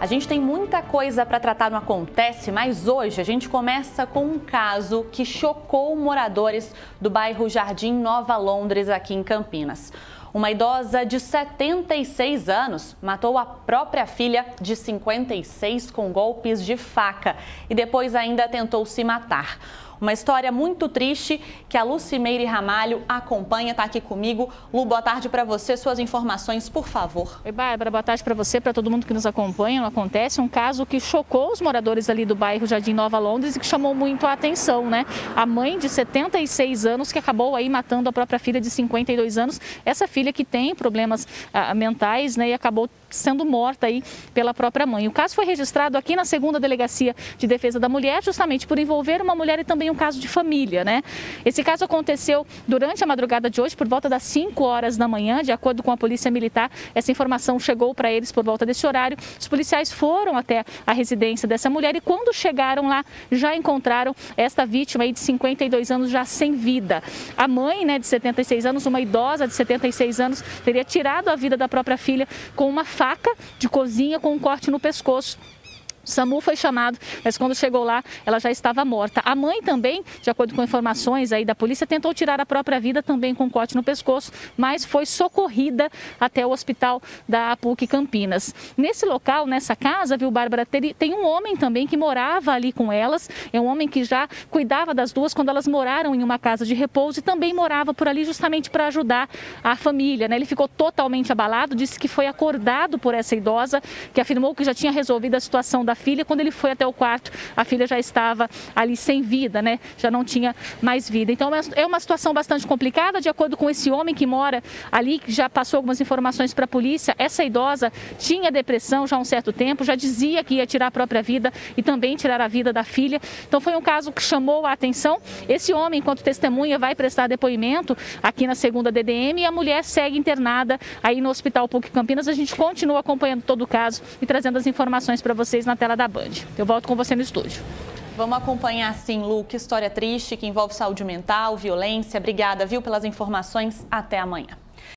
A gente tem muita coisa para tratar no Acontece, mas hoje a gente começa com um caso que chocou moradores do bairro Jardim Nova Londres, aqui em Campinas. Uma idosa de 76 anos matou a própria filha de 56 com golpes de faca e depois ainda tentou se matar. Uma história muito triste que a Lucimeire Ramalho acompanha, está aqui comigo. Lu, boa tarde para você. Suas informações, por favor. Oi, Bárbara, boa tarde para você, para todo mundo que nos acompanha. Acontece um caso que chocou os moradores ali do bairro Jardim Nova Londres e que chamou muito a atenção, né? A mãe de 76 anos que acabou aí matando a própria filha de 52 anos. Essa filha que tem problemas ah, mentais, né, e acabou sendo morta aí pela própria mãe. O caso foi registrado aqui na segunda delegacia de defesa da mulher, justamente por envolver uma mulher e também um caso de família, né? Esse caso aconteceu durante a madrugada de hoje, por volta das 5 horas da manhã, de acordo com a Polícia Militar. Essa informação chegou para eles por volta desse horário. Os policiais foram até a residência dessa mulher e quando chegaram lá, já encontraram esta vítima aí de 52 anos já sem vida. A mãe, né, de 76 anos, uma idosa de 76 anos, teria tirado a vida da própria filha com uma faca de cozinha com um corte no pescoço. O SAMU foi chamado, mas quando chegou lá, ela já estava morta. A mãe também, de acordo com informações aí da polícia, tentou tirar a própria vida também com um corte no pescoço, mas foi socorrida até o hospital da PUC Campinas. Nesse local, nessa casa, viu, Bárbara, tem um homem também que morava ali com elas. É um homem que já cuidava das duas quando elas moraram em uma casa de repouso e também morava por ali justamente para ajudar a família. Né? Ele ficou totalmente abalado, disse que foi acordado por essa idosa, que afirmou que já tinha resolvido a situação da filha. Quando ele foi até o quarto, a filha já estava ali sem vida, né? Já não tinha mais vida. Então é uma situação bastante complicada, de acordo com esse homem que mora ali, que já passou algumas informações para a polícia. Essa idosa tinha depressão já há um certo tempo, já dizia que ia tirar a própria vida e também tirar a vida da filha. Então foi um caso que chamou a atenção. Esse homem, enquanto testemunha, vai prestar depoimento aqui na segunda DDM e a mulher segue internada aí no Hospital PUC Campinas. A gente continua acompanhando todo o caso e trazendo as informações para vocês na tela da Band. Eu volto com você no estúdio. Vamos acompanhar sim, Lu, que história triste que envolve saúde mental, violência. Obrigada, viu, pelas informações. Até amanhã.